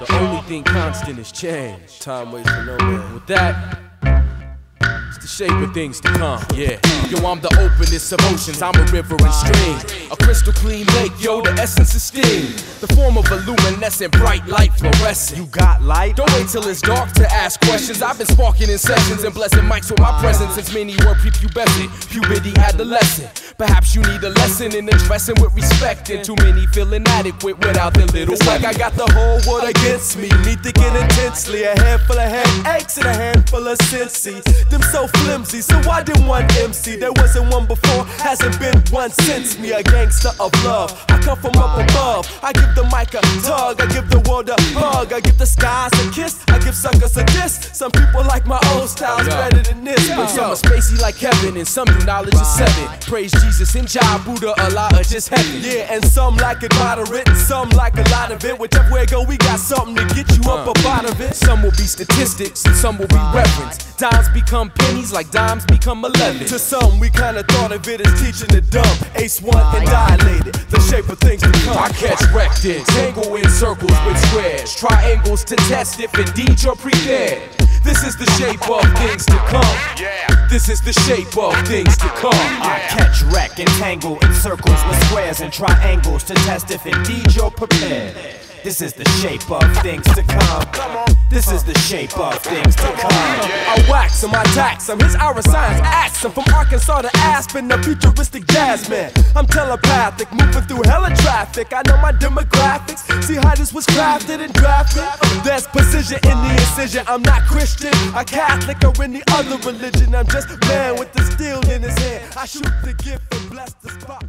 The only thing constant is change. Time waits for no man. With that, shape of things to come. Yeah. Yo, I'm the openest of oceans. I'm a river and stream. A crystal clean lake, yo, the essence is steam. The form of a luminescent, bright light fluorescent. You got light? Don't wait till it's dark to ask questions. I've been sparking in sessions and blessing mics with my presence since many were prepubescent, puberty adolescent. Perhaps you need a lesson in addressing with respect. And too many feel inadequate without their little It's like I got the whole world against me. Me thinking intensely. A handful of headaches and a handful of Cincy. Them so flimsy, so why didn't one MC? There wasn't one before, hasn't been one since me. A gangster of love. I come from up above. I give the mic a tug. I give the world a hug. I give the skies a kiss. Give suckers a diss. Some people like my old styles better than this. But some are spacey like heaven, and some do knowledge is seven. Praise Jesus and Jah, Buddha, Allah, or just heaven. Yeah, and some like it moderate, and some like a lot of it. Whichever way it go, we got something to get you up uh. up out of it. Some will be statistics and some will be reference. Dimes become pennies like dimes become eleven. To some, we kinda thought of it as teaching the dumb. Ace one and dilated, the shape of things to come. I catch wrecked tangle in circles with squares, triangles to test if indeed you're prepared. This is the shape of things to come. This is the shape of things to come. I catch wreck and tangle in circles with squares and triangles to test if indeed you're prepared. This is the shape of things to come. This is the shape of things to come. I wax him, I tax him. His aura science acts him from Arkansas to Aspen, the futuristic jazz man. I'm telepathic, moving through hella traffic. I know my demographics. See how this was crafted and drafted? There's precision in the incision. I'm not Christian, a Catholic, or any other religion. I'm just a man with the steel in his hand. I shoot the gift and bless the spot.